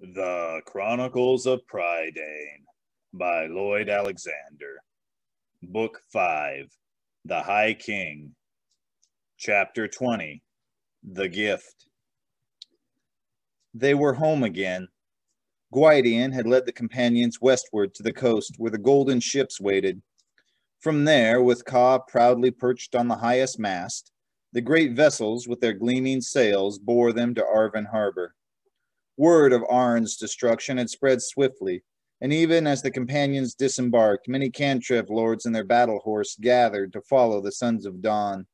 The Chronicles of Prydain by Lloyd Alexander. Book 5 The High King. Chapter 20 The Gift. They were home again. Gwydion had led the companions westward to the coast where the golden ships waited. From there, with Kaw proudly perched on the highest mast, the great vessels with their gleaming sails bore them to Arven harbor. Word of Arawn's destruction had spread swiftly, and even as the companions disembarked, many Cantrev lords and their battle horse gathered to follow the sons of Dawn,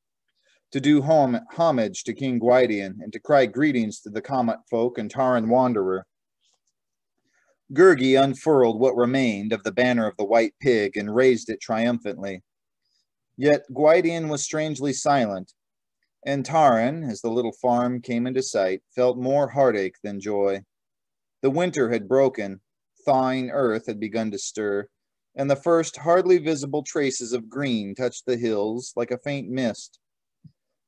to do hom- homage to King Gwydion, and to cry greetings to the Commot folk and Taran Wanderer. Gurgi unfurled what remained of the banner of the white pig and raised it triumphantly. Yet Gwydion was strangely silent, and Taran, as the little farm came into sight, felt more heartache than joy. The winter had broken, thawing earth had begun to stir, and the first hardly visible traces of green touched the hills like a faint mist.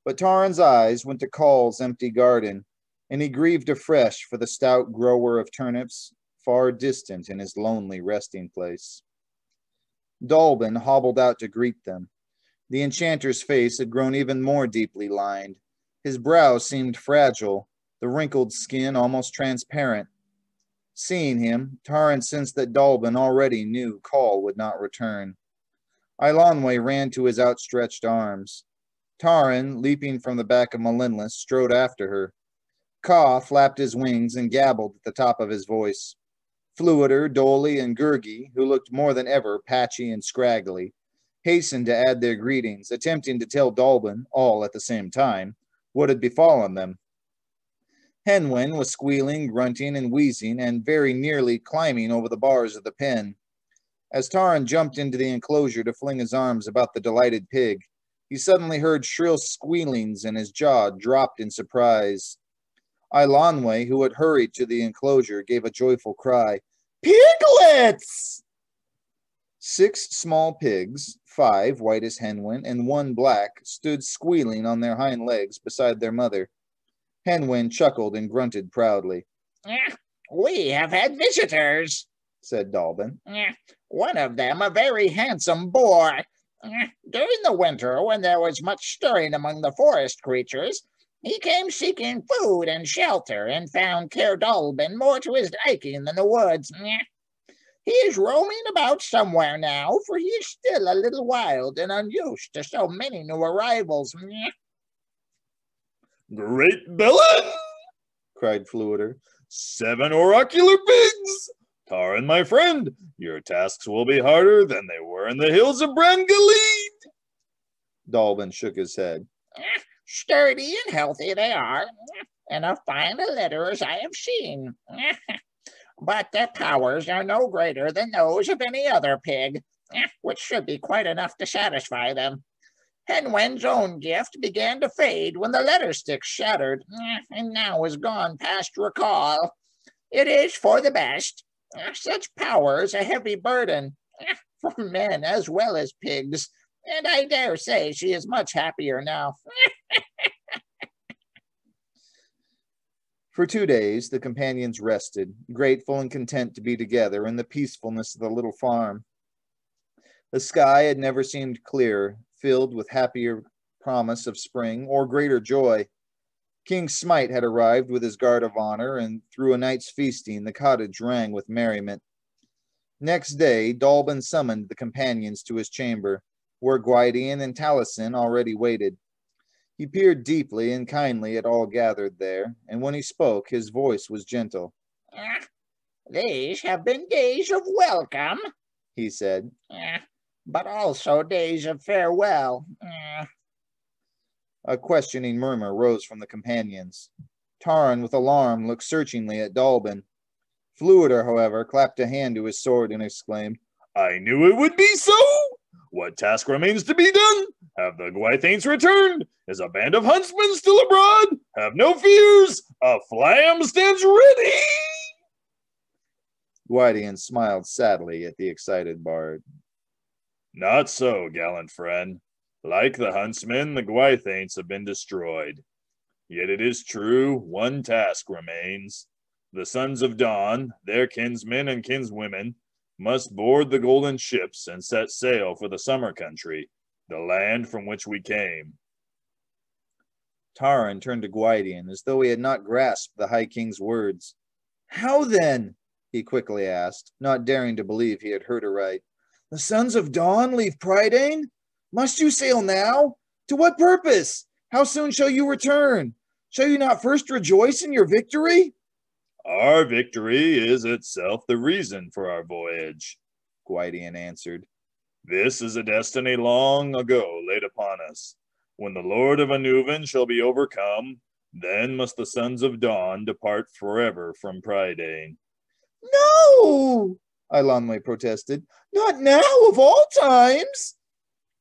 But Taran's eyes went to Coll's empty garden, and he grieved afresh for the stout grower of turnips, far distant in his lonely resting place. Dallben hobbled out to greet them. The enchanter's face had grown even more deeply lined. His brow seemed fragile, the wrinkled skin almost transparent. Seeing him, Taran sensed that Dallben already knew Coll would not return. Eilonwy ran to his outstretched arms. Taran, leaping from the back of Melynlas, strode after her. Kaw flapped his wings and gabbled at the top of his voice. Fflewddur, Doli, and Gurgi, who looked more than ever patchy and scraggly, hastened to add their greetings, attempting to tell Dallben, all at the same time, what had befallen them. Henwen was squealing, grunting, and wheezing, and very nearly climbing over the bars of the pen. As Taran jumped into the enclosure to fling his arms about the delighted pig, he suddenly heard shrill squealings and his jaw dropped in surprise. Eilonwy, who had hurried to the enclosure, gave a joyful cry. Piglets! Six small pigs, five white as Henwen and one black, stood squealing on their hind legs beside their mother. Henwen chuckled and grunted proudly. Eh, we have had visitors, said Dallben. Eh, one of them, a very handsome boar. Eh, During the winter, when there was much stirring among the forest creatures, he came seeking food and shelter and found Caer Dallben more to his liking than the woods. He is roaming about somewhere now, for he is still a little wild and unused to so many new arrivals. Great Belin! cried Fflewddur. Seven oracular pigs! Taran, my friend, your tasks will be harder than they were in the hills of Bran-Galedd. Dallben shook his head. Eh, sturdy and healthy they are, eh, and of fine a litter as I have seen. Eh, but their powers are no greater than those of any other pig, eh, which should be quite enough to satisfy them. Henwen's own gift began to fade when the letter stick shattered, eh, and now is gone past recall. It is for the best. Eh, such power is a heavy burden for men as well as pigs, and I dare say she is much happier now. For two days, the companions rested, grateful and content to be together in the peacefulness of the little farm. The sky had never seemed clearer, filled with happier promise of spring or greater joy. King Smoit had arrived with his guard of honor, and through a night's feasting, the cottage rang with merriment. Next day, Dallben summoned the companions to his chamber, where Gwydion and Taliesin already waited. He peered deeply and kindly at all gathered there, and when he spoke, his voice was gentle. These have been days of welcome, he said, but also days of farewell. A questioning murmur rose from the companions. Taran, with alarm, looked searchingly at Dallben. Fflewddur, however, clapped a hand to his sword and exclaimed, I knew it would be so! What task remains to be done? Have the Gwythaints returned? Is a band of huntsmen still abroad? Have no fears. A Fflam stands ready. Gwydion smiled sadly at the excited bard. Not so, gallant friend. Like the huntsmen, the Gwythaints have been destroyed. Yet it is true, one task remains. The sons of Dawn, their kinsmen and kinswomen, must board the golden ships and set sail for the summer country, the land from which we came. Taran turned to Gwydion as though he had not grasped the High King's words. How then? he quickly asked, not daring to believe he had heard aright. The sons of Dawn leave Prydain? Must you sail now? To what purpose? How soon shall you return? Shall you not first rejoice in your victory? Our victory is itself the reason for our voyage, Gwydion answered. This is a destiny long ago laid upon us. When the Lord of Annuvin shall be overcome, then must the sons of Dawn depart forever from Prydain. No, Eilonwy protested. Not now of all times.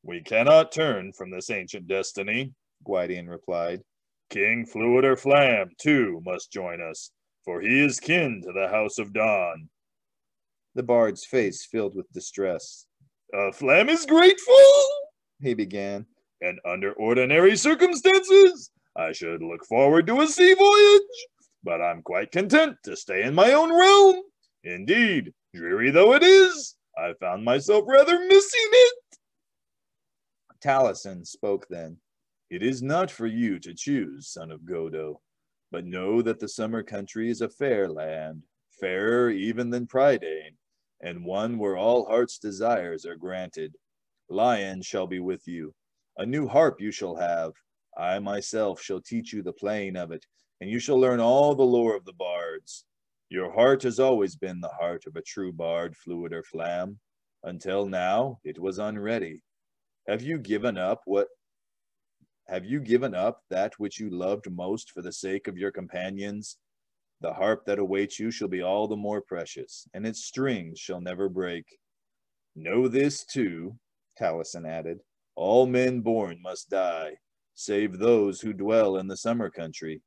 We cannot turn from this ancient destiny, Gwydion replied. King Fflewddur Fflam, too, must join us, for he is kin to the House of Don. The bard's face filled with distress. Uh, Fflam is grateful, he began, and under ordinary circumstances, I should look forward to a sea voyage, but I'm quite content to stay in my own realm. Indeed, dreary though it is, I found myself rather missing it. Taliesin spoke then. It is not for you to choose, son of Godo. But know that the summer country is a fair land, fairer even than Prydain, and one where all heart's desires are granted. Llyan shall be with you. A new harp you shall have. I myself shall teach you the playing of it, and you shall learn all the lore of the bards. Your heart has always been the heart of a true bard, Fflewddur Fflam. Until now, it was unready. Have you given up what have you given up that which you loved most for the sake of your companions? The harp that awaits you shall be all the more precious, and its strings shall never break. Know this too, Taliesin added, all men born must die, save those who dwell in the summer country.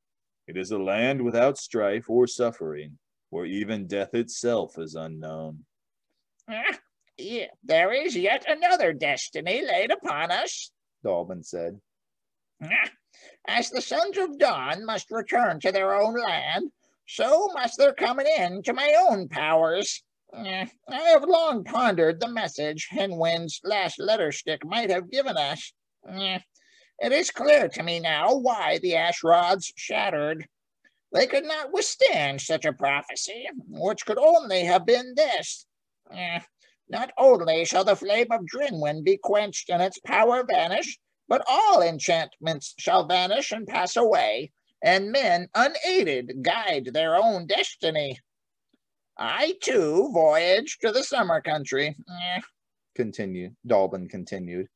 It is a land without strife or suffering, where even death itself is unknown. Ah, yeah, there is yet another destiny laid upon us, Dallben said. As the sons of Dawn must return to their own land, so must their coming in to my own powers. Eh, I have long pondered the message Hen last letter stick might have given us. Eh, it is clear to me now why the ash rods shattered. They could not withstand such a prophecy, which could only have been this. Eh, not only shall the flame of Dyrnwyn be quenched and its power vanish, but all enchantments shall vanish and pass away, and men unaided guide their own destiny. I too voyage to the summer country. Eh. Continue, Dallben continued.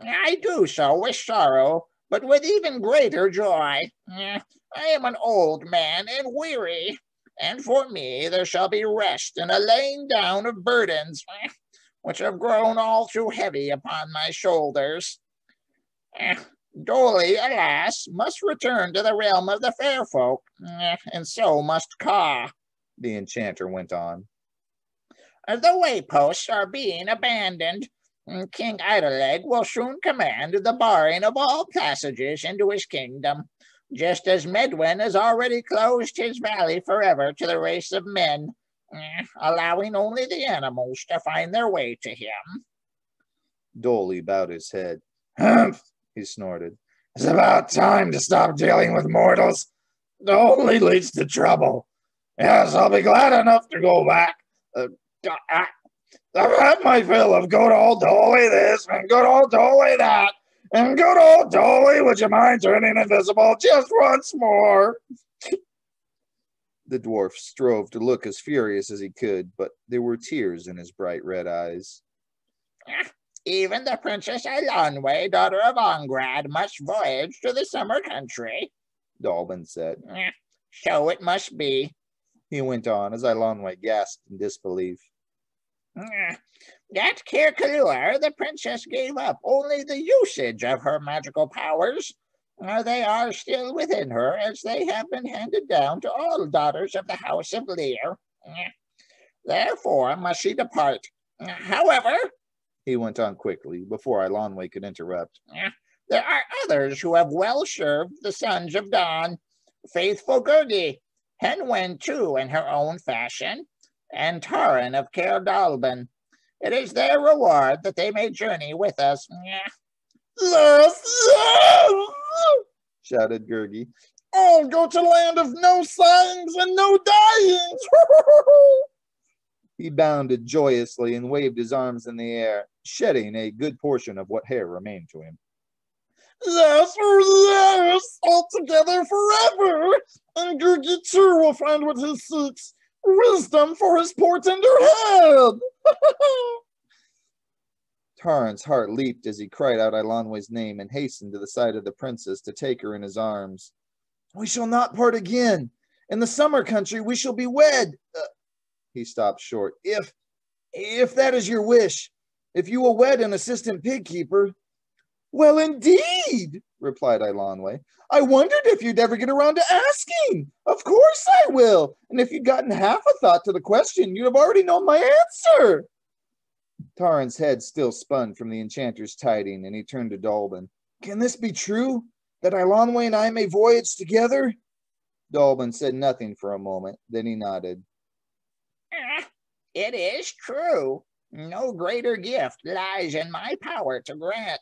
I do so with sorrow, but with even greater joy. Eh. I am an old man and weary, and for me there shall be rest and a laying down of burdens, eh, which have grown all too heavy upon my shoulders. Eh, Doli, alas, must return to the realm of the fair folk, eh, and so must Kaw. The enchanter went on. The wayposts are being abandoned. King Eiddileg will soon command the barring of all passages into his kingdom, just as Medwyn has already closed his valley forever to the race of men, eh, allowing only the animals to find their way to him. Doli bowed his head. Humph! He snorted. It's about time to stop dealing with mortals. It only leads to trouble. Yes, I'll be glad enough to go back. Uh, I've had my fill of good old Doli this and good old Doli that. And good old Doli, would you mind turning invisible just once more? The dwarf strove to look as furious as he could, but there were tears in his bright red eyes. Even the Princess Eilonwy, daughter of Angharad, must voyage to the summer country. Dallben said. Eh, so it must be. He went on as Eilonwy gasped in disbelief. Eh, Caer the princess gave up only the usage of her magical powers. Uh, they are still within her, as they have been handed down to all daughters of the House of Llyr. Eh, therefore must she depart. However, he went on quickly, before Eilonwy could interrupt. Eh, there are others who have well served the sons of Don, Faithful Gurgi, Henwen too in her own fashion, and Taran of Caer Dallben. It is their reward that they may journey with us. Yes, yes! shouted Gurgi. I'll go to land of no sighings and no dyings. He bounded joyously and waved his arms in the air, shedding a good portion of what hair remained to him. yes, yes, all together forever. And Gurgi too will find what he seeks, wisdom for his poor tender head. Taran's heart leaped as he cried out Eilonwy's name and hastened to the side of the princess to take her in his arms. We shall not part again. In the summer country we shall be wed. Uh, he stopped short. If, if that is your wish, if you will wed an assistant pig keeper. Well, indeed, replied Eilonwy. I wondered if you'd ever get around to asking. Of course I will. And if you'd gotten half a thought to the question, you'd have already known my answer. Taran's head still spun from the enchanter's tiding, and he turned to Dallben. Can this be true? That Eilonwy and I may voyage together? Dallben said nothing for a moment, then he nodded. It is true. No greater gift lies in my power to grant.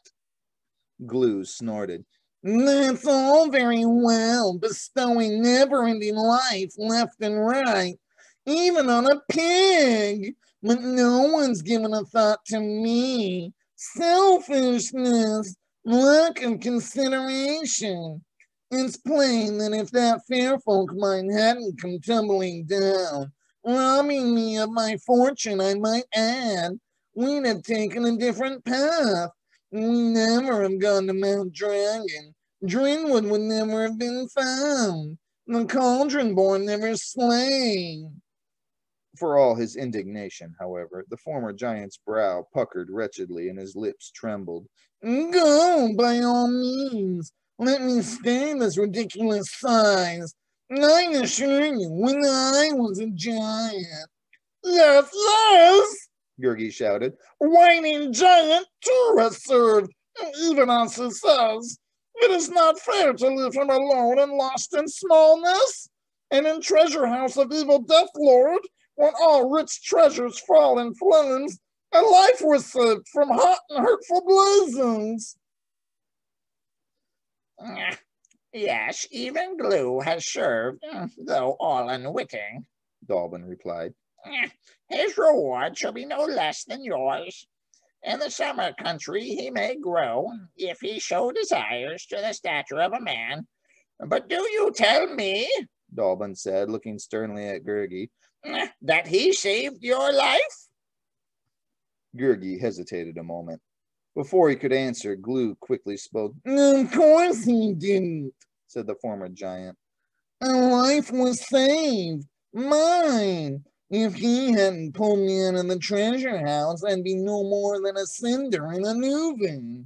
Glew snorted. That's all very well, bestowing never-ending life left and right, even on a pig. But no one's given a thought to me. Selfishness, lack of consideration. It's plain that if that fair folk mine hadn't come tumbling down, robbing me of my fortune, I might add, we'd have taken a different path. We never have gone to Mount Dragon. Dyrnwyn would never have been found. The cauldron born never slain. For all his indignation, however, the former giant's brow puckered wretchedly and his lips trembled. Go, by all means. Let me stay this ridiculous size. I assure you, when I was a giant. Yes, yes! Gurgi shouted. Whining giant has served, even as he says. It is not fair to leave him alone and lost in smallness. And in treasure house of evil death lord, when all rich treasures fall in flames, a life was saved from hot and hurtful blazons. Yes, even Glew has served, mm, though all unwitting. Dallben replied. Eh, His reward shall be no less than yours. In the summer country he may grow, if he so desires, to the stature of a man. But do you tell me Dallben said, looking sternly at Gurgi. eh, that he saved your life? Gurgi hesitated a moment. Before he could answer, Glew quickly spoke. Of course he didn't. Said the former giant. A life was saved. Mine. If he hadn't pulled me out of the treasure house, I'd be no more than a cinder in Annuvin.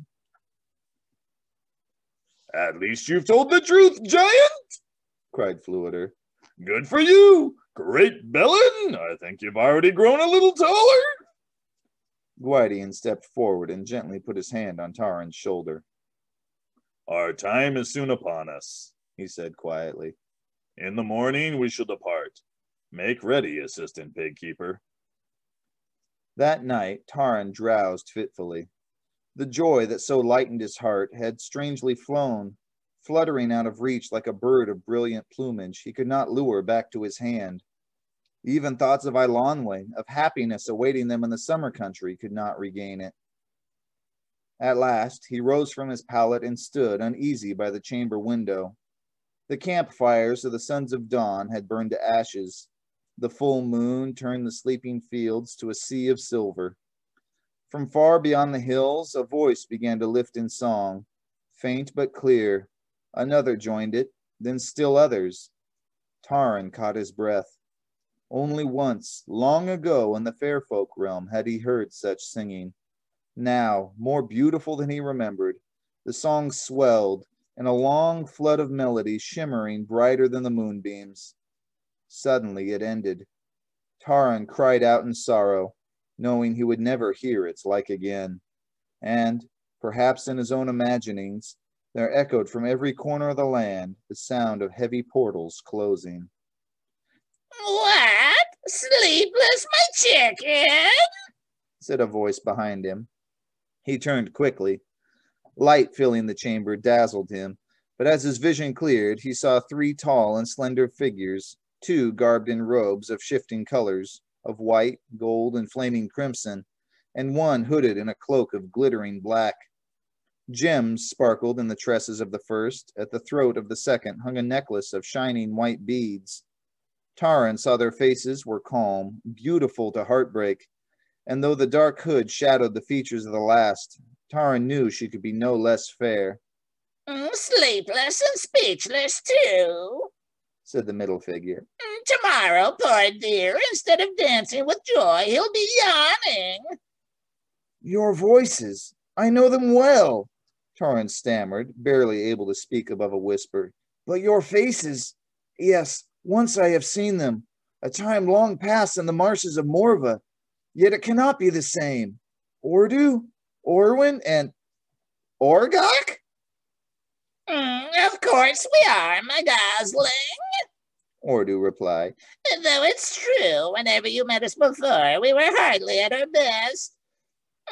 At least you've told the truth, giant! cried Fflewddur. Good for you! Great Belin! I think you've already grown a little taller. Gwydion stepped forward and gently put his hand on Taran's shoulder. Our time is soon upon us, he said quietly. In the morning we shall depart. Make ready, assistant pig keeper. That night, Taran drowsed fitfully. The joy that so lightened his heart had strangely flown, fluttering out of reach like a bird of brilliant plumage he could not lure back to his hand. Even thoughts of Eilonwy, of happiness awaiting them in the summer country, could not regain it. At last, he rose from his pallet and stood uneasy by the chamber window. The campfires of the sons of dawn had burned to ashes. The full moon turned the sleeping fields to a sea of silver. From far beyond the hills, a voice began to lift in song, faint but clear. Another joined it, then still others. Taran caught his breath. Only once, long ago in the fair folk realm, had he heard such singing. Now, more beautiful than he remembered, the song swelled in a long flood of melody shimmering brighter than the moonbeams. Suddenly it ended. Taran cried out in sorrow, knowing he would never hear its like again. And, perhaps in his own imaginings, there echoed from every corner of the land the sound of heavy portals closing. What? Sleepless, my chicken? said a voice behind him. He turned quickly. Light filling the chamber dazzled him, but as his vision cleared, he saw three tall and slender figures, two garbed in robes of shifting colors, of white, gold, and flaming crimson, and one hooded in a cloak of glittering black. Gems sparkled in the tresses of the first. At the throat of the second hung a necklace of shining white beads. Taran saw their faces were calm, beautiful to heartbreak, and though the dark hood shadowed the features of the last, Taran knew she could be no less fair. Mm, sleepless and speechless, too, said the middle figure. Mm, tomorrow, poor dear, instead of dancing with joy, he'll be yawning. Your voices, I know them well, Taran stammered, barely able to speak above a whisper. But your faces, yes, once I have seen them, a time long past in the marshes of Morva. Yet it cannot be the same. Orddu, Orwen, and Orgoch? Mm, of course we are, my gosling. Orddu replied. Though it's true, whenever you met us before, we were hardly at our best.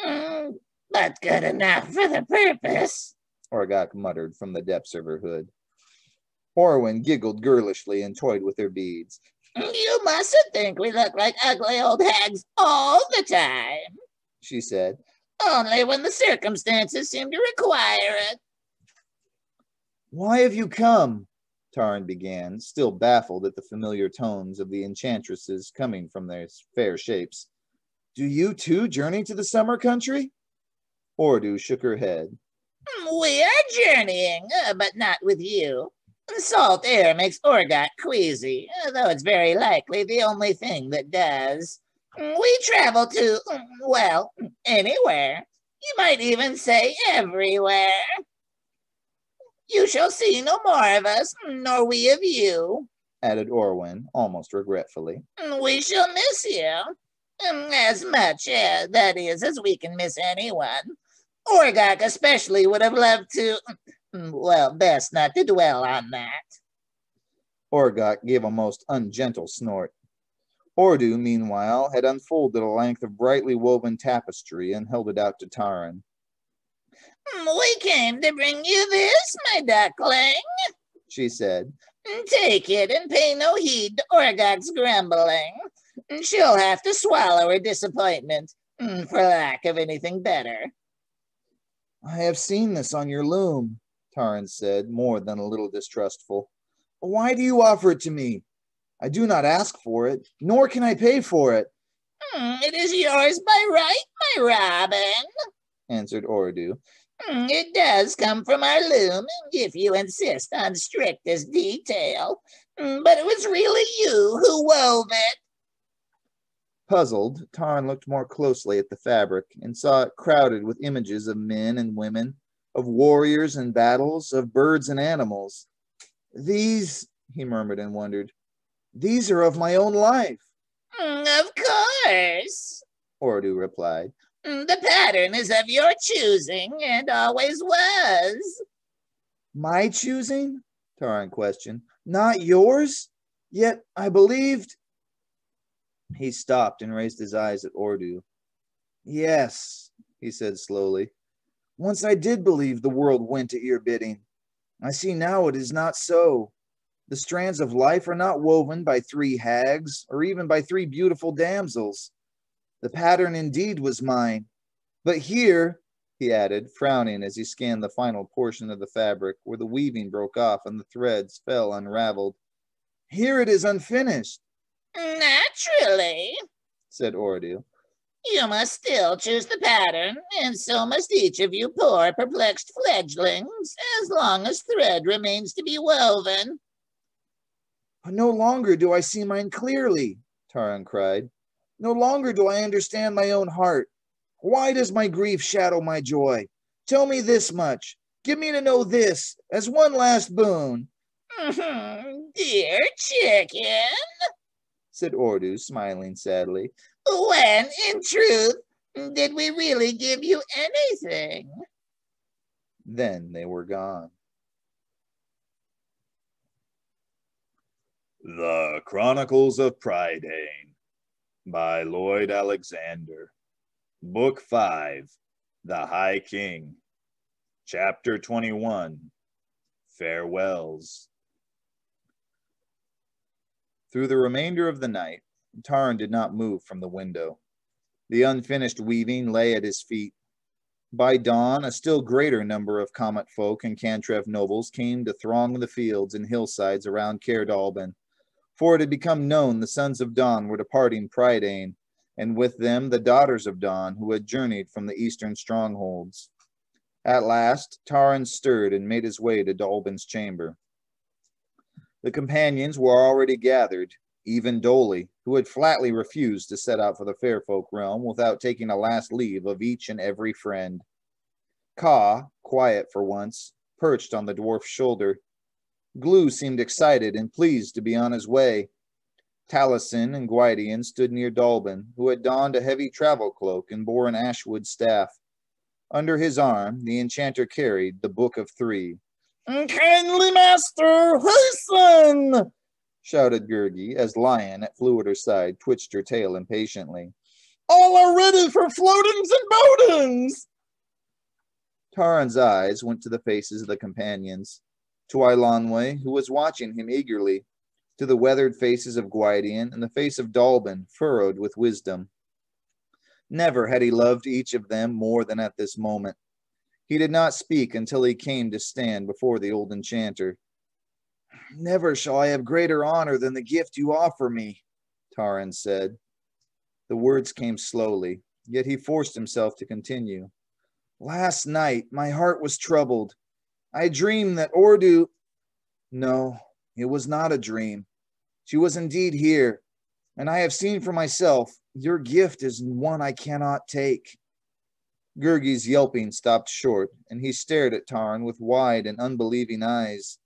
Mm, but good enough for the purpose. Orgoch muttered from the depths of her hood. Orwen giggled girlishly and toyed with her beads. You mustn't think we look like ugly old hags all the time, she said. Only when the circumstances seem to require it. Why have you come? Taran began, still baffled at the familiar tones of the enchantresses coming from their fair shapes. Do you too journey to the summer country? Orddu shook her head. We are journeying, uh, but not with you. Salt air makes Orgoch queasy, though it's very likely the only thing that does. We travel to, well, anywhere. You might even say everywhere. You shall see no more of us, nor we of you, added Orwen, almost regretfully. We shall miss you, as much, uh, that is, as we can miss anyone. Orgoch especially would have loved to, Mm, well, best not to dwell on that. Orgoch gave a most ungentle snort. Orddu, meanwhile, had unfolded a length of brightly woven tapestry and held it out to Taran. Mm, we came to bring you this, my duckling, she said. Mm, take it and pay no heed to Orgoch's grumbling. She'll have to swallow her disappointment, mm, for lack of anything better. I have seen this on your loom, Taran said, more than a little distrustful. Why do you offer it to me? I do not ask for it, nor can I pay for it. Mm, it is yours by right, my Robin, answered Orddu. Mm, it does come from our loom, if you insist on strictest detail. Mm, but it was really you who wove it. Puzzled, Taran looked more closely at the fabric and saw it crowded with images of men and women, of warriors and battles, of birds and animals. These, he murmured and wondered, these are of my own life. Mm, of course, Orddu replied. Mm, the pattern is of your choosing and always was. My choosing? Taran questioned. Not yours? Yet I believed. He stopped and raised his eyes at Orddu. Yes, he said slowly. Once I did believe the world went to your bidding. I see now it is not so. The strands of life are not woven by three hags or even by three beautiful damsels. The pattern indeed was mine. But here, he added, frowning as he scanned the final portion of the fabric where the weaving broke off and the threads fell unraveled. Here it is unfinished. Naturally, said Orddu. You must still choose the pattern, and so must each of you poor perplexed fledglings, as long as thread remains to be woven. No longer do I see mine clearly, Taran cried. No longer do I understand my own heart. Why does my grief shadow my joy? Tell me this much. Give me to know this as one last boon. Mm-hmm. Dear chicken, said Orddu, smiling sadly. When, in truth, did we really give you anything? Then they were gone. The Chronicles of Prydain by Lloyd Alexander. Book 5 The High King. Chapter 21 Farewells. Through the remainder of the night, Taran did not move from the window. The unfinished weaving lay at his feet. By dawn, a still greater number of Commot folk and Cantrev nobles came to throng the fields and hillsides around Caer Dallben for it had become known the sons of Dawn were departing Prydain, and with them the daughters of Dawn who had journeyed from the eastern strongholds. At last, Taran stirred and made his way to Dallben's chamber. The companions were already gathered, even Doli, who had flatly refused to set out for the Fairfolk realm without taking a last leave of each and every friend. Kaw, quiet for once, perched on the dwarf's shoulder, Glew seemed excited and pleased to be on his way. Taliesin and Gwydion stood near Dallben, who had donned a heavy travel cloak and bore an ashwood staff. Under his arm, the enchanter carried the Book of Three. Kindly master, hasten! Shouted Gurgi as Llyan that flew at Fflewddur's side twitched her tail impatiently. All are ready for floatings and boatings! Taran's eyes went to the faces of the companions to Eilonwy, who was watching him eagerly, to the weathered faces of Gwydion and the face of Dallben, furrowed with wisdom. Never had he loved each of them more than at this moment. He did not speak until he came to stand before the old enchanter. Never shall I have greater honor than the gift you offer me, Taran said. The words came slowly, yet he forced himself to continue. Last night my heart was troubled I dreamed that Orddu. No, it was not a dream. She was indeed here, and I have seen for myself your gift is one I cannot take. Gurgi's yelping stopped short, and he stared at Taran with wide and unbelieving eyes.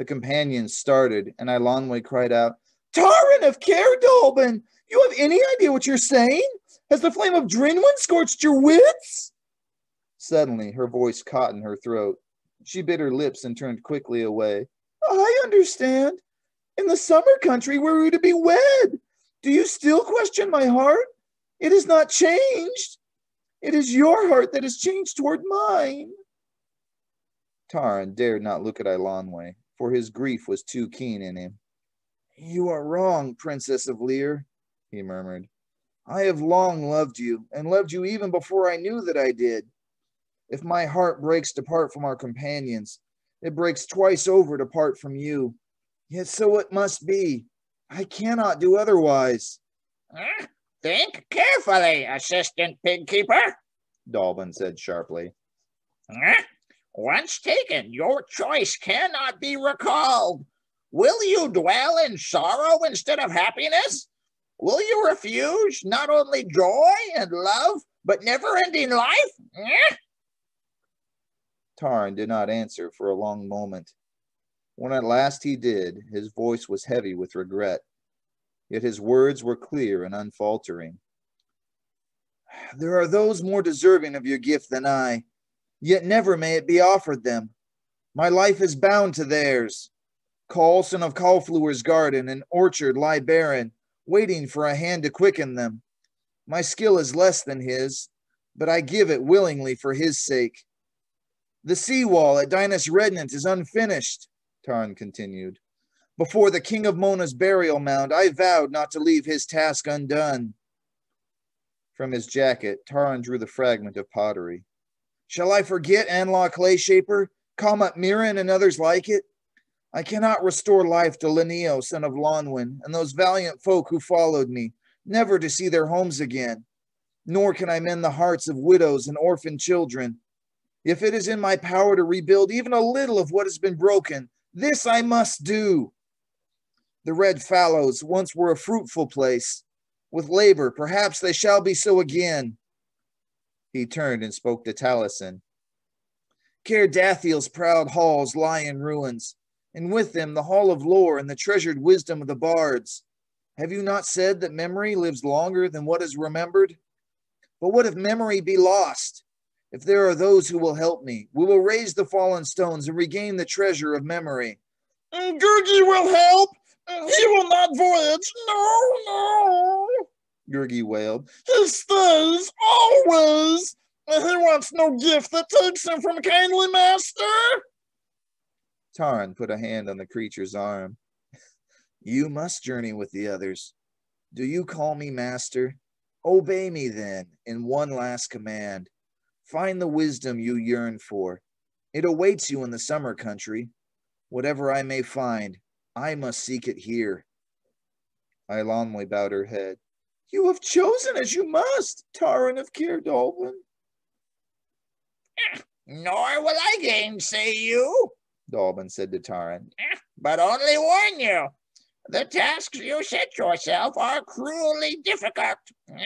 The companions started, and Eilonwy cried out, Taran of Caer Dallben, you have any idea what you're saying? Has the flame of Dyrnwyn scorched your wits? Suddenly, her voice caught in her throat. She bit her lips and turned quickly away. I understand. In the summer country, were we to be wed? Do you still question my heart? It has not changed. It is your heart that has changed toward mine. Taran dared not look at Eilonwy, for his grief was too keen in him. You are wrong, Princess of Llyr, he murmured. I have long loved you, and loved you even before I knew that I did. If my heart breaks to part from our companions, it breaks twice over to part from you. Yet so it must be. I cannot do otherwise. Uh, think carefully, assistant pig keeper, Dallben said sharply. Uh, once taken, your choice cannot be recalled. Will you dwell in sorrow instead of happiness? Will you refuse not only joy and love, but never ending life? Uh? Taran did not answer for a long moment. When at last he did, his voice was heavy with regret, yet his words were clear and unfaltering. There are those more deserving of your gift than I, yet never may it be offered them. My life is bound to theirs. Coll Son of Collfrewr's garden and orchard lie barren, waiting for a hand to quicken them. My skill is less than his, but I give it willingly for his sake. The seawall at Dinas Rhydnant is unfinished, Taran continued. Before the king of Mona's burial mound, I vowed not to leave his task undone. From his jacket, Taran drew the fragment of pottery. Shall I forget Annlaw Clayshaper, Commot Merin, and others like it? I cannot restore life to Llonio, son of Llonwen, and those valiant folk who followed me, never to see their homes again. Nor can I mend the hearts of widows and orphan children, if it is in my power to rebuild even a little of what has been broken, this I must do. The Red Fallows once were a fruitful place. With labor, perhaps they shall be so again. He turned and spoke to Taliesin. Caer Dathyl's proud halls lie in ruins, and with them the hall of lore and the treasured wisdom of the bards. Have you not said that memory lives longer than what is remembered? But what if memory be lost? If there are those who will help me, we will raise the fallen stones and regain the treasure of memory. Mm, Gurgi will help. He will not voyage. No, no. Gurgi wailed. He stays always. And he wants no gift that takes him from a kindly master. Taran put a hand on the creature's arm. You must journey with the others. Do you call me master? Obey me then in one last command. Find the wisdom you yearn for. It awaits you in the summer country. Whatever I may find, I must seek it here. Eilonwy bowed her head. You have chosen as you must, Taran of Dallben. Nor will I gainsay you, Dallben said to Taran. but only warn you. The tasks you set yourself are cruelly difficult.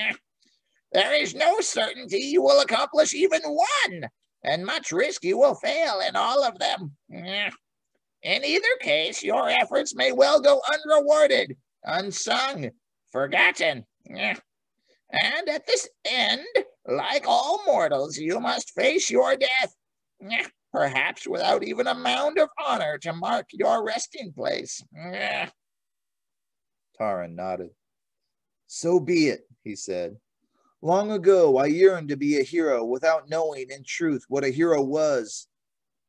There is no certainty you will accomplish even one, and much risk you will fail in all of them. In either case, your efforts may well go unrewarded, unsung, forgotten. Eh. And at this end, like all mortals, you must face your death, eh. perhaps without even a mound of honor to mark your resting place. Eh. Taran nodded. So be it, he said. Long ago, I yearned to be a hero without knowing in truth what a hero was.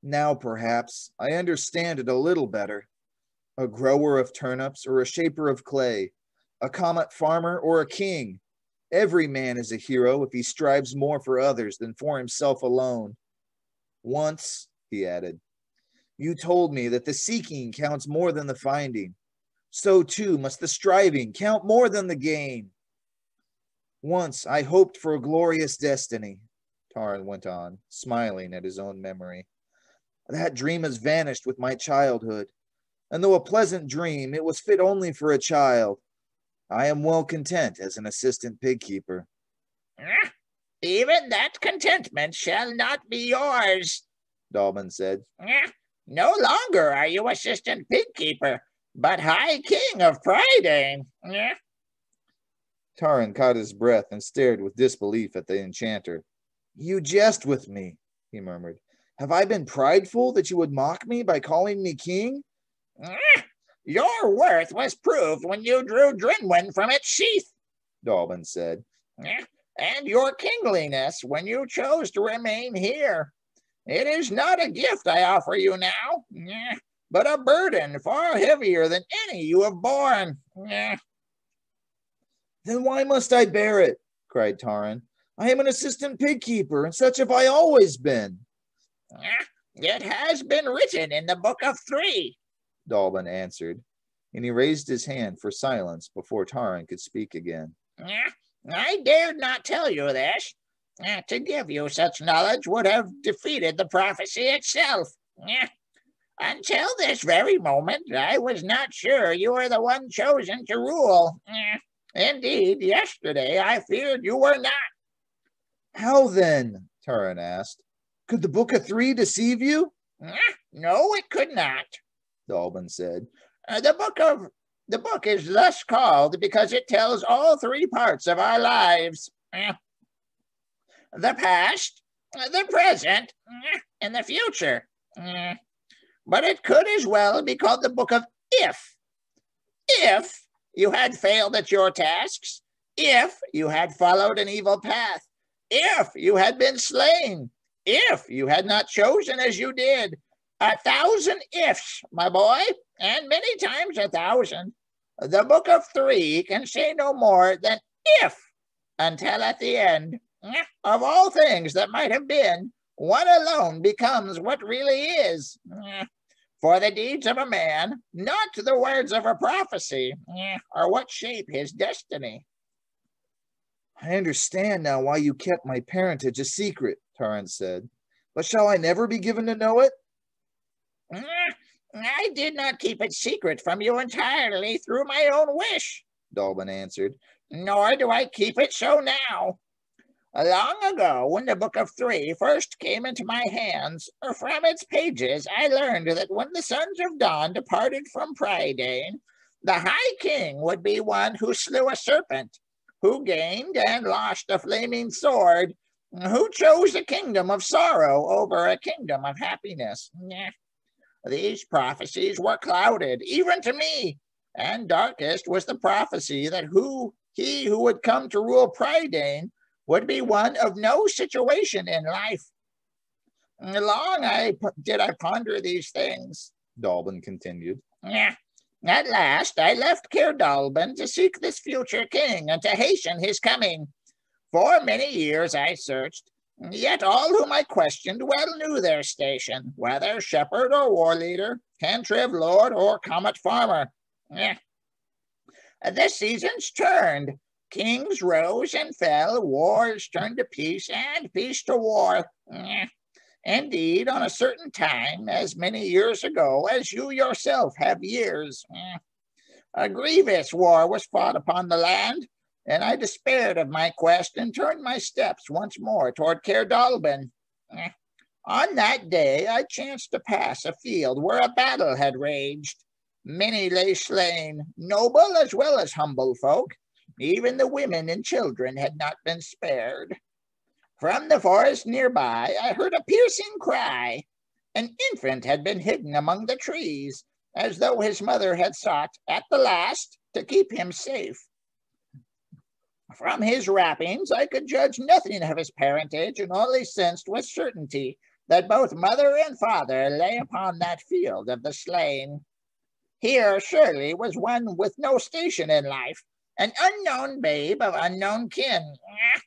Now, perhaps, I understand it a little better. A grower of turnips or a shaper of clay, a commot farmer or a king. Every man is a hero if he strives more for others than for himself alone. Once, he added, you told me that the seeking counts more than the finding so too must the striving count more than the gain. Once I hoped for a glorious destiny, Taran went on, smiling at his own memory. That dream has vanished with my childhood, and though a pleasant dream, it was fit only for a child. I am well content as an assistant pig keeper. Eh? Even that contentment shall not be yours, Dallben said. Eh? No longer are you assistant pig keeper, but High King of Prydain. Yeah. Taran caught his breath and stared with disbelief at the enchanter. You jest with me, he murmured. Have I been prideful that you would mock me by calling me king? Eh? Your worth was proved when you drew Dyrnwyn from its sheath, Dallben said. And your kingliness when you chose to remain here. It is not a gift I offer you now but a burden far heavier than any you have borne. Eh. Then why must I bear it? cried Taran. I am an assistant pig keeper, and such have I always been. Eh, it has been written in the book of three, Dallben answered, and he raised his hand for silence before Taran could speak again. I dared not tell you this. To give you such knowledge would have defeated the prophecy itself. Until this very moment, I was not sure you were the one chosen to rule. Indeed, yesterday I feared you were not. How then? Taran asked. Could the Book of Three deceive you? No, it could not. Dallben said. Uh, the book of the book is thus called because it tells all three parts of our lives. Eh, the past, the present, and the future. But it could as well be called the book of if. If you had failed at your tasks, if you had followed an evil path, if you had been slain, if you had not chosen as you did, a thousand ifs, my boy, and many times a thousand. The book of three can say no more than if until at the end of all things that might have been, one alone becomes what really is. For the deeds of a man, not the words of a prophecy, are what shape his destiny. I understand now why you kept my parentage a secret, Taran said. But shall I never be given to know it? Eh, I did not keep it secret from you entirely through my own wish, Dallben answered. Nor do I keep it so now. Long ago, when the Book of Three first came into my hands, from its pages I learned that when the Sons of Dawn departed from Prydain, the High King would be one who slew a serpent, who gained and lost a flaming sword, who chose a kingdom of sorrow over a kingdom of happiness. These prophecies were clouded, even to me, and darkest was the prophecy that who he who would come to rule Prydain would be one of no situation in life. Long I did I ponder these things, Dallben continued. Yeah. At last I left Caer Dallben to seek this future king and to hasten his coming. For many years I searched, yet all whom I questioned well knew their station, whether shepherd or war leader, cantrev lord or commot farmer. Yeah. The seasons turned. Kings rose and fell, wars turned to peace, and peace to war. Yeah. Indeed, on a certain time, as many years ago as you yourself have years, eh, a grievous war was fought upon the land, and I despaired of my quest and turned my steps once more toward Caer Dallben. Eh, on that day, I chanced to pass a field where a battle had raged. Many lay slain, noble as well as humble folk. Even the women and children had not been spared. From the forest nearby, I heard a piercing cry. An infant had been hidden among the trees, as though his mother had sought, at the last, to keep him safe. From his wrappings, I could judge nothing of his parentage, and only sensed with certainty that both mother and father lay upon that field of the slain. Here, surely, was one with no station in life, an unknown babe of unknown kin. Ah,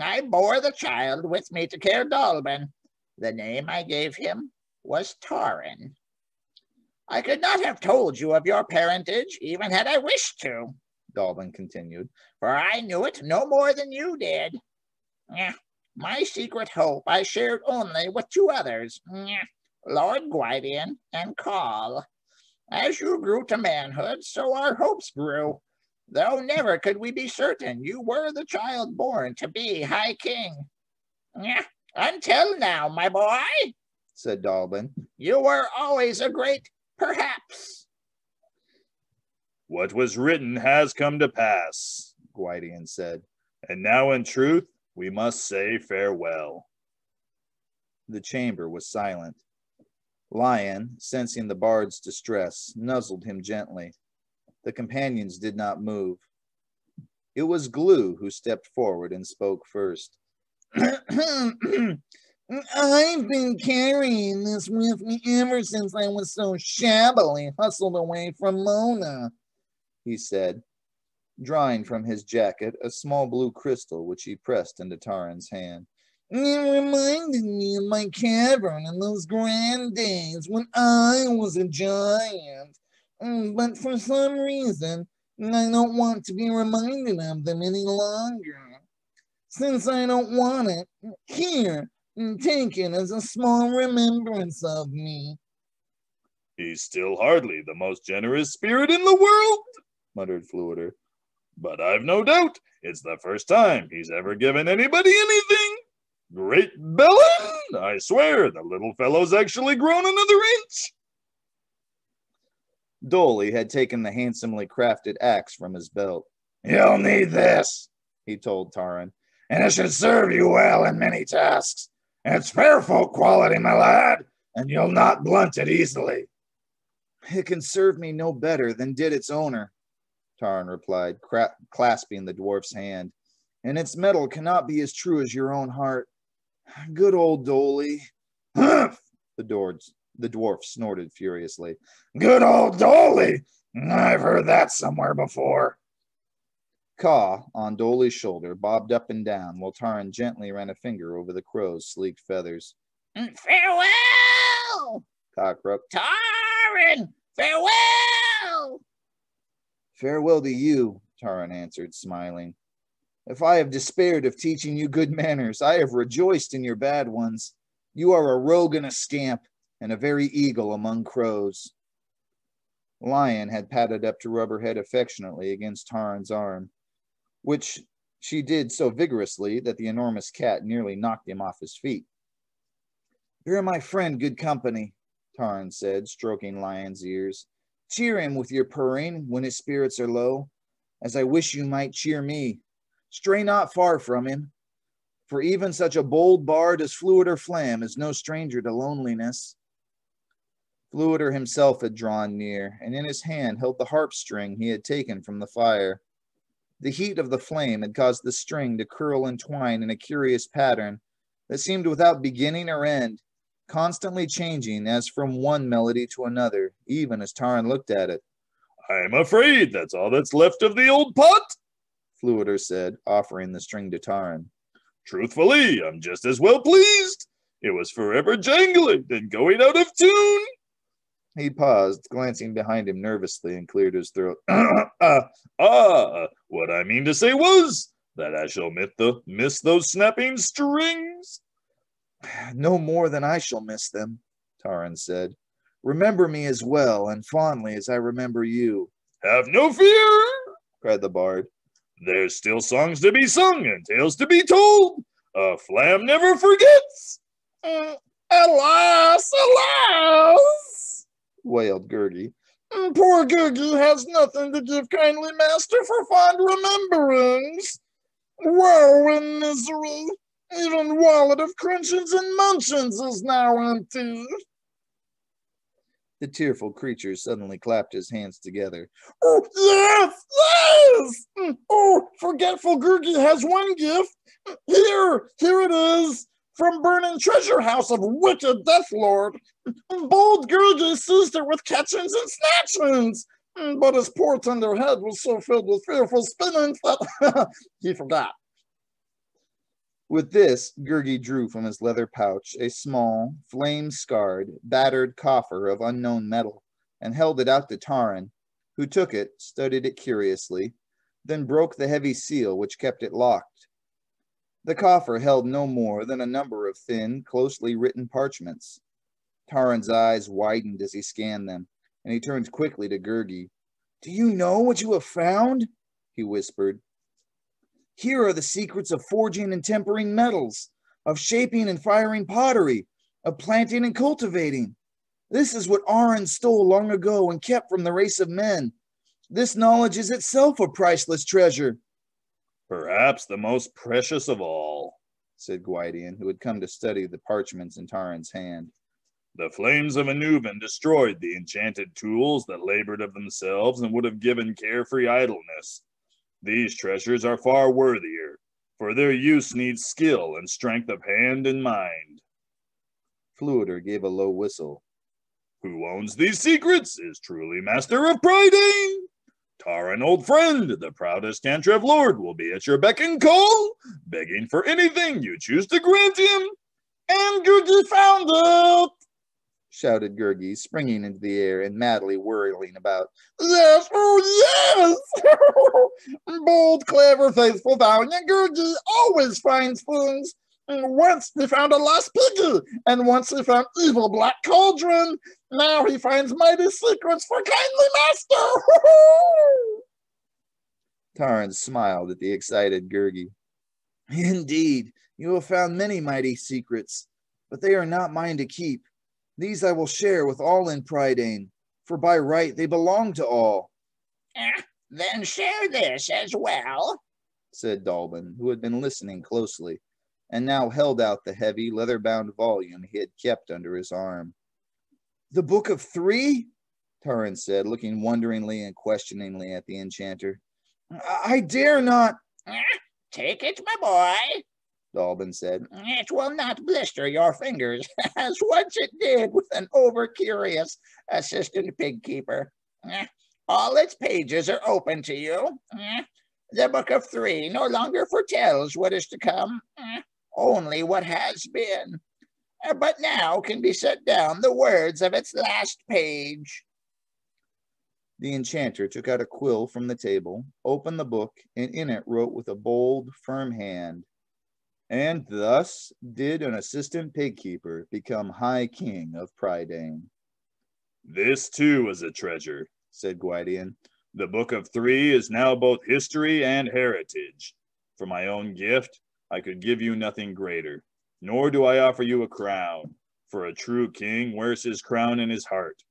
I bore the child with me to Caer Dallben. The name I gave him was Taran. I could not have told you of your parentage, even had I wished to, Dallben continued, for I knew it no more than you did. My secret hope I shared only with two others, Lord Gwydion and Coll. As you grew to manhood, so our hopes grew though never could we be certain you were the child born to be High King. Until now, my boy, said Dallben, you were always a great perhaps. What was written has come to pass, Gwydion said, and now in truth we must say farewell. The chamber was silent. Llyan, sensing the bard's distress, nuzzled him gently. The companions did not move. It was Glew who stepped forward and spoke first. I've been carrying this with me ever since I was so shabbily hustled away from Mona, he said, drawing from his jacket a small blue crystal which he pressed into Taran's hand. It reminded me of my cavern in those grand days when I was a giant Mm, but for some reason, I don't want to be reminded of them any longer. Since I don't want it, here, take it as a small remembrance of me. He's still hardly the most generous spirit in the world, muttered Fflewddur. But I've no doubt it's the first time he's ever given anybody anything. Great Belin! I swear the little fellow's actually grown another inch. Doli had taken the handsomely crafted axe from his belt. You'll need this, he told Taran, and it should serve you well in many tasks. It's fair folk quality, my lad, and you'll not blunt it easily. It can serve me no better than did its owner, Taran replied, clasping the dwarf's hand. And its metal cannot be as true as your own heart. Good old Doli. Humph! The the dwarf snorted furiously. Good old Doli! I've heard that somewhere before. Kaw, on Doli's shoulder, bobbed up and down while Taran gently ran a finger over the crow's sleek feathers. Farewell! Kaw croaked. Taran! Farewell! Farewell to you, Taran answered, smiling. If I have despaired of teaching you good manners, I have rejoiced in your bad ones. You are a rogue and a scamp, and a very eagle among crows. Llyan had padded up to rub her head affectionately against Taran's arm, which she did so vigorously that the enormous cat nearly knocked him off his feet. You're my friend, good company, Taran said, stroking Llyan's ears. Cheer him with your purring when his spirits are low, as I wish you might cheer me. Stray not far from him, for even such a bold bard as Fflewddur Fflam is no stranger to loneliness. Fflewddur himself had drawn near, and in his hand held the harp string he had taken from the fire. The heat of the flame had caused the string to curl and twine in a curious pattern that seemed without beginning or end, constantly changing as from one melody to another, even as Taran looked at it. I'm afraid that's all that's left of the old pot, Fflewddur said, offering the string to Taran. Truthfully, I'm just as well pleased. It was forever jangling and going out of tune. He paused, glancing behind him nervously, and cleared his throat. uh, ah, what I mean to say was that I shall miss, the, miss those snapping strings. No more than I shall miss them, Taran said. Remember me as well and fondly as I remember you. Have no fear, cried the bard. There's still songs to be sung and tales to be told. A Fflam never forgets. Mm, alas, alas, wailed Gurgi. Mm, poor Gurgi has nothing to give kindly master for fond rememberings. Woe and misery! Even wallet of crunchins and munchins is now empty. The tearful creature suddenly clapped his hands together. Oh, yes, yes! Oh, forgetful Gurgi has one gift. Here, here it is, from burning treasure house of wicked Death Lord. Bold Gurgi seized it with catchings and snatchings. But his poor tender head was so filled with fearful spinnings that he forgot. With this, Gurgi drew from his leather pouch a small, flame-scarred, battered coffer of unknown metal and held it out to Taran, who took it, studied it curiously, then broke the heavy seal which kept it locked. The coffer held no more than a number of thin, closely written parchments. Taran's eyes widened as he scanned them, and he turned quickly to Gurgi. Do you know what you have found? he whispered. Here are the secrets of forging and tempering metals, of shaping and firing pottery, of planting and cultivating. This is what Arawn stole long ago and kept from the race of men. This knowledge is itself a priceless treasure. Perhaps the most precious of all, said Gwydion, who had come to study the parchments in Taran's hand. The flames of Annuvin destroyed the enchanted tools that labored of themselves and would have given carefree idleness. These treasures are far worthier, for their use needs skill and strength of hand and mind. Fflewddur gave a low whistle. Who owns these secrets is truly master of Prydain. Taran, old friend, the proudest Cantrev lord, will be at your beck and call, begging for anything you choose to grant him. And Gurgi found it! Shouted Gurgi, springing into the air and madly whirling about. Yes, oh yes! Bold, clever, faithful, valiant Gurgi always finds things. Once he found a lost piggy, and once he found evil black cauldron. Now he finds mighty secrets for kindly master. Taran smiled at the excited Gurgi. Indeed, you have found many mighty secrets, but they are not mine to keep. These I will share with all in Prydain, for by right they belong to all. Uh, then share this as well, said Dallben, who had been listening closely, and now held out the heavy, leather bound volume he had kept under his arm. The Book of Three? Taran said, looking wonderingly and questioningly at the enchanter. I, I dare not. Uh, take it, my boy, Dallben said. It will not blister your fingers, as once it did with an over-curious assistant pig keeper. All its pages are open to you. The Book of Three no longer foretells what is to come, only what has been. But now can be set down the words of its last page. The enchanter took out a quill from the table, opened the book, and in it wrote with a bold, firm hand, and thus did an assistant pig keeper become high king of Prydain. This too is a treasure, said Gwydion. The book of three is now both history and heritage. For my own gift, I could give you nothing greater, nor do I offer you a crown, for a true king wears his crown in his heart.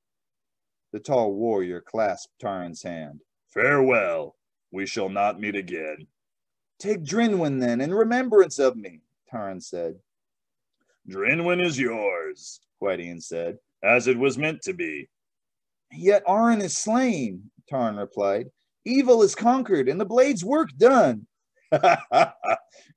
The tall warrior clasped Taran's hand. Farewell, we shall not meet again. Take Dyrnwyn then, in remembrance of me, Taran said. Dyrnwyn is yours, Gwydion said, as it was meant to be. Yet Arawn is slain, Taran replied. Evil is conquered and the blade's work done.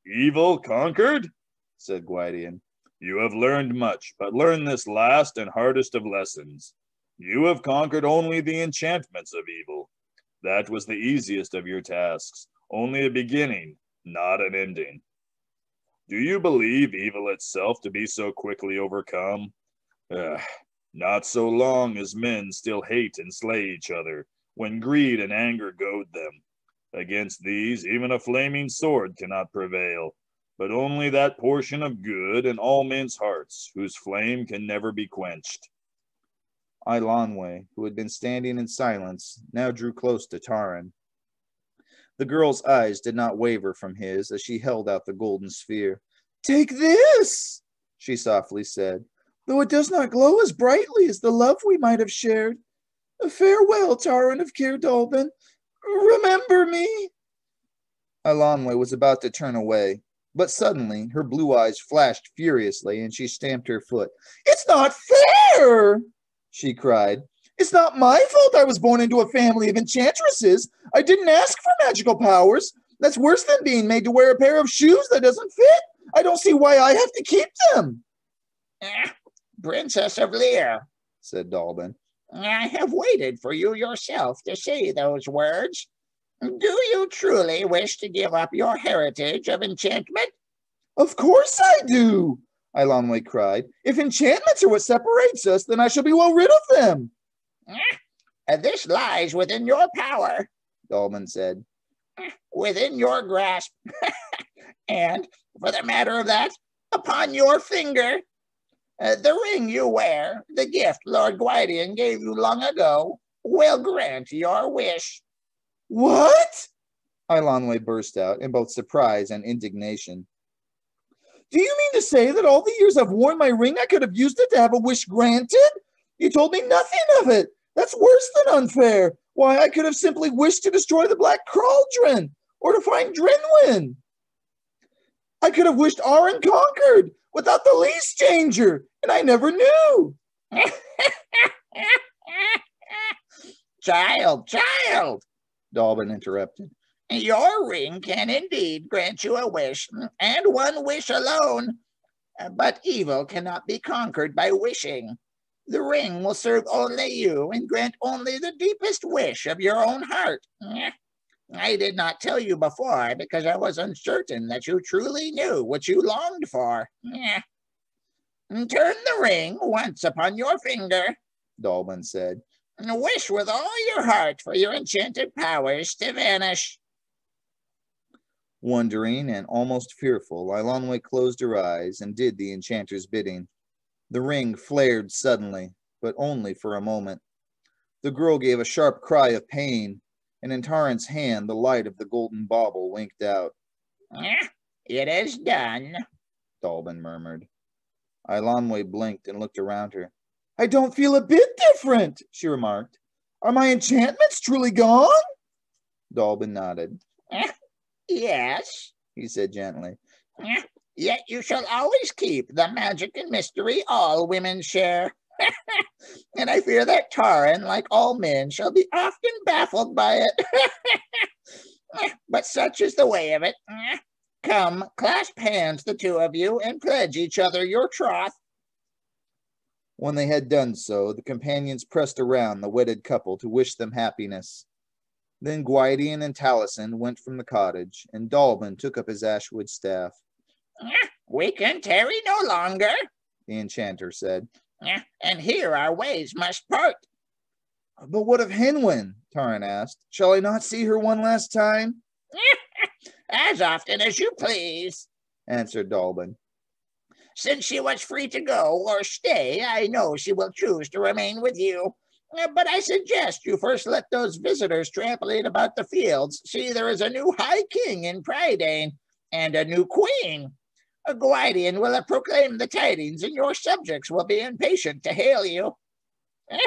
Evil conquered? said Gwydion. You have learned much, but learn this last and hardest of lessons. You have conquered only the enchantments of evil. That was the easiest of your tasks, only a beginning, not an ending. Do you believe evil itself to be so quickly overcome? Ugh, not so long as men still hate and slay each other, when greed and anger goad them. Against these, even a flaming sword cannot prevail, but only that portion of good in all men's hearts whose flame can never be quenched. Eilonwy, who had been standing in silence, now drew close to Taran. The girl's eyes did not waver from his as she held out the golden sphere. Take this, she softly said, though it does not glow as brightly as the love we might have shared. Farewell, Taran of Caer Dallben. Remember me. Eilonwy was about to turn away, but suddenly her blue eyes flashed furiously and she stamped her foot. It's not fair, she cried. It's not my fault I was born into a family of enchantresses. I didn't ask for magical powers. That's worse than being made to wear a pair of shoes that doesn't fit. I don't see why I have to keep them. Eh, Princess of Llyr, said Dallben. I have waited for you yourself to say those words. Do you truly wish to give up your heritage of enchantment? Of course I do, Eilonwy cried. If enchantments are what separates us, then I shall be well rid of them. This lies within your power, Dallben said. Within your grasp. and, for the matter of that, upon your finger. Uh, the ring you wear, the gift Lord Gwydion gave you long ago, will grant your wish. What? Eilonwy burst out in both surprise and indignation. Do you mean to say that all the years I've worn my ring, I could have used it to have a wish granted? You told me nothing of it. That's worse than unfair. Why, I could have simply wished to destroy the Black Cauldron or to find Dyrnwyn. I could have wished Arawn conquered without the least danger, and I never knew. child, child, Dallben interrupted. Your ring can indeed grant you a wish, and one wish alone. But evil cannot be conquered by wishing. The ring will serve only you and grant only the deepest wish of your own heart. I did not tell you before because I was uncertain that you truly knew what you longed for. Turn the ring once upon your finger, Dallben said. And wish with all your heart for your enchanted powers to vanish. Wondering and almost fearful, Eilonwy closed her eyes and did the enchanter's bidding. The ring flared suddenly, but only for a moment. The girl gave a sharp cry of pain, and in Taran's hand the light of the golden bauble winked out. Eh, it is done, Dallben murmured. Eilonwy blinked and looked around her. I don't feel a bit different, she remarked. Are my enchantments truly gone? Dallben nodded. Eh, yes, he said gently. Eh, Yet you shall always keep the magic and mystery all women share. and I fear that Taran, like all men, shall be often baffled by it. but such is the way of it. Come, clasp hands, the two of you, and pledge each other your troth. When they had done so, the companions pressed around the wedded couple to wish them happiness. Then Gwydion and Taliesin went from the cottage, and Dallben took up his ashwood staff. We can tarry no longer, the enchanter said. And here our ways must part. But what of Henwen? Taran asked. Shall I not see her one last time? as often as you please, answered Dallben. Since she was free to go or stay, I know she will choose to remain with you. But I suggest you first let those visitors trampoline about the fields see there is a new High King in Prydain and a new Queen. A guardian will have proclaimed the tidings, and your subjects will be impatient to hail you.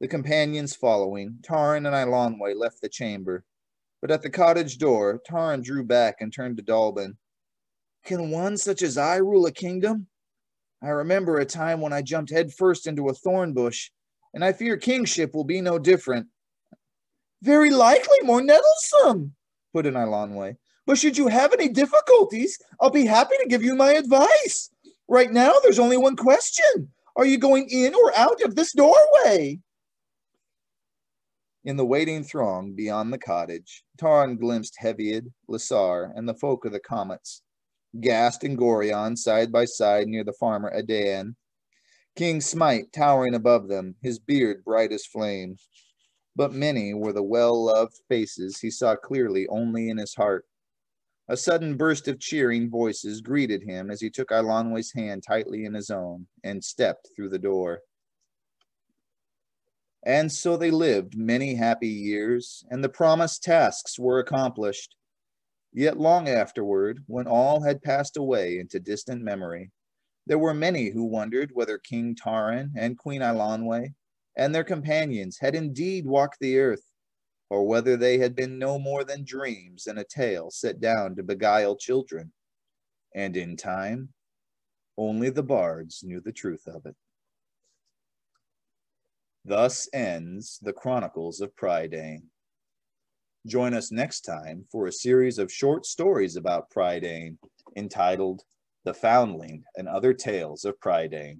the companions following, Taran and Eilonwy left the chamber. But at the cottage door, Taran drew back and turned to Dallben. Can one such as I rule a kingdom? I remember a time when I jumped headfirst into a thorn bush, and I fear kingship will be no different. Very likely more nettlesome, put in Eilonwy. But should you have any difficulties, I'll be happy to give you my advice. Right now, there's only one question. Are you going in or out of this doorway? In the waiting throng beyond the cottage, Taran glimpsed Hevydd, Llassar, and the folk of the Commots, Gast and Goryon side by side near the farmer Aeddan, King Smoit towering above them, his beard bright as flame. But many were the well-loved faces he saw clearly only in his heart. A sudden burst of cheering voices greeted him as he took Eilonwy's hand tightly in his own and stepped through the door. And so they lived many happy years, and the promised tasks were accomplished. Yet long afterward, when all had passed away into distant memory, there were many who wondered whether King Taran and Queen Eilonwy and their companions had indeed walked the earth, or whether they had been no more than dreams and a tale set down to beguile children. And in time, only the bards knew the truth of it. Thus ends the Chronicles of Prydain. Join us next time for a series of short stories about Prydain entitled The Foundling and Other Tales of Prydain.